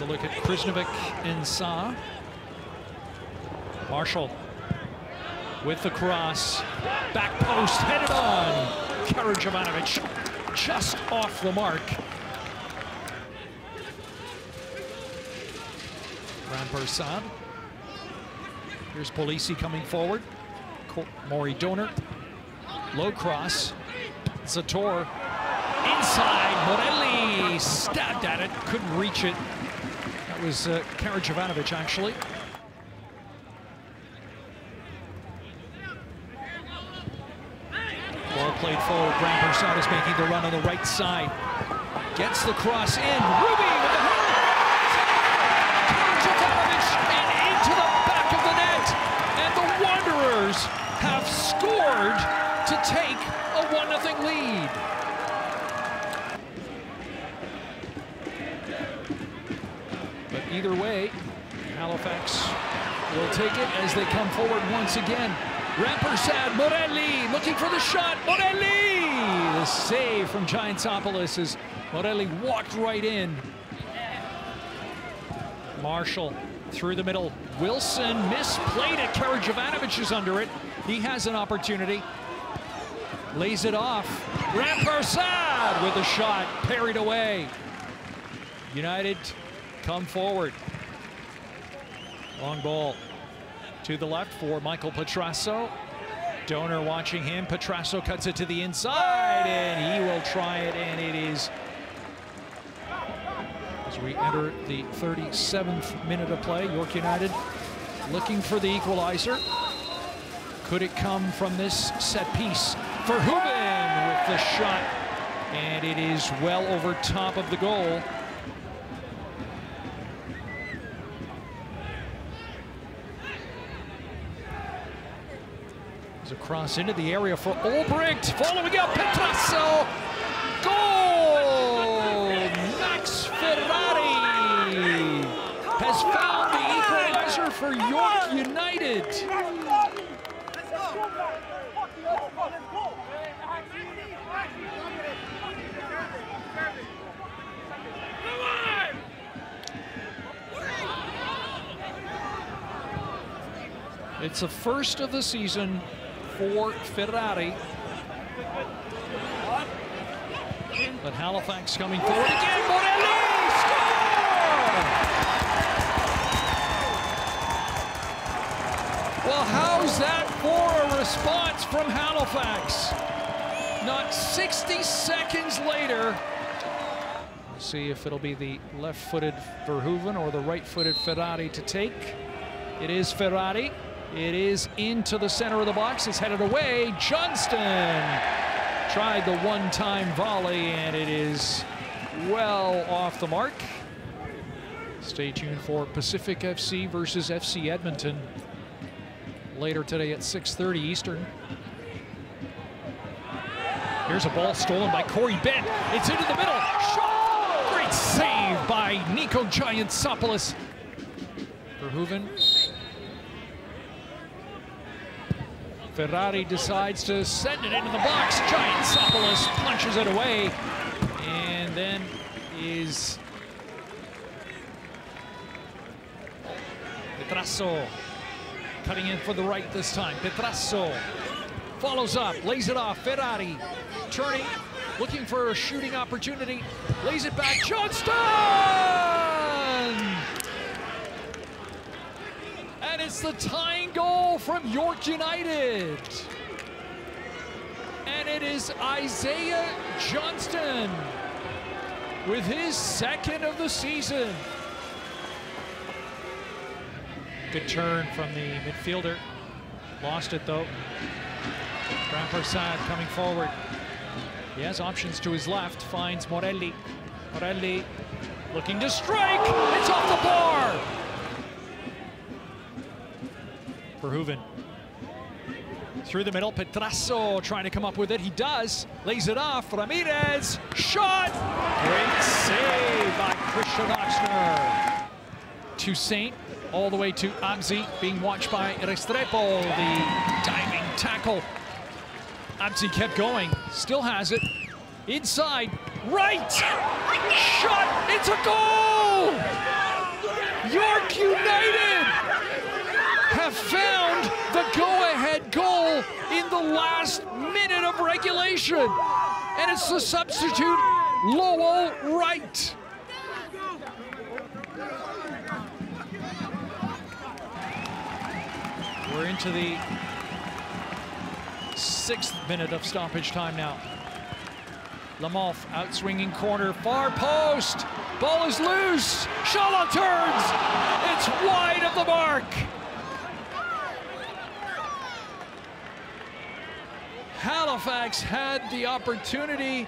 A look at Krznaric and Sa. Marshall with the cross. Back post, headed on. Karajovanovic just off the mark. Rampersad. Here's Polisi coming forward. Morey Doner. Low cross. Zator inside. Morelli stabbed at it, couldn't reach it. Was uh, Karajovanovic, actually. Ball played forward. Graham is making the run on the right side. Gets the cross in. Ruby with the and into the back of the net. And the Wanderers have scored to take a 1-0 lead. Either way, Halifax will take it as they come forward once again. Rampersad, Morelli looking for the shot. Morelli! The save from Giantsopoulos as Morelli walked right in. Marshall through the middle. Wilson misplayed it. Karajovanovic is under it. He has an opportunity. Lays it off. Rampersad with a shot. Parried away. United come forward. Long ball to the left for Michael Petrasso. Doner watching him. Petrasso cuts it to the inside, and he will try it, and it is as we enter the 37th minute of play. York United looking for the equalizer. Could it come from this set piece? for Verhoeven with the shot, and it is well over top of the goal. A cross into the area for Olbricht. Following up, Petrasso. Goal! Max Ferrari has found the equalizer for York United. It's the first of the season for Ferrari. But Halifax coming forward again. Score! Well, how's that for a response from Halifax? Not 60 seconds later. See if it'll be the left-footed Verhoeven or the right-footed Ferrari to take. It is Ferrari. It is into the center of the box. It's headed away. Johnston tried the one-time volley, and it is well off the mark. Stay tuned for Pacific FC versus FC Edmonton later today at 6.30 Eastern. Here's a ball stolen by Corey Bent. It's into the middle. Shot! Great save by Nico Giantsopoulos. Verhoeven Ferrari decides to send it into the box. Giantsopoulos punches it away. And then is Petrasso cutting in for the right this time. Petrasso follows up, lays it off. Ferrari turning, looking for a shooting opportunity. Lays it back. Johnston! It's the tying goal from York United. And it is Isaiah Johnston with his second of the season. Good turn from the midfielder. Lost it though. Rampersad coming forward. He has options to his left, finds Morelli. Morelli looking to strike. It's off the bar. Verhoeven. Through the middle, Petrasso trying to come up with it. He does. Lays it off. Ramirez. Shot! Great save by Christian Oxner. Toussaint all the way to Abzi, being watched by Restrepo, the diving tackle. Abzi kept going, still has it. Inside, right! Shot! It's a goal! York United the go-ahead goal in the last minute of regulation. And it's the substitute, Lowell Wright. We're into the sixth minute of stoppage time now. Lamolf out swinging corner, far post. Ball is loose. Shala turns. It's wide of the mark. Halifax had the opportunity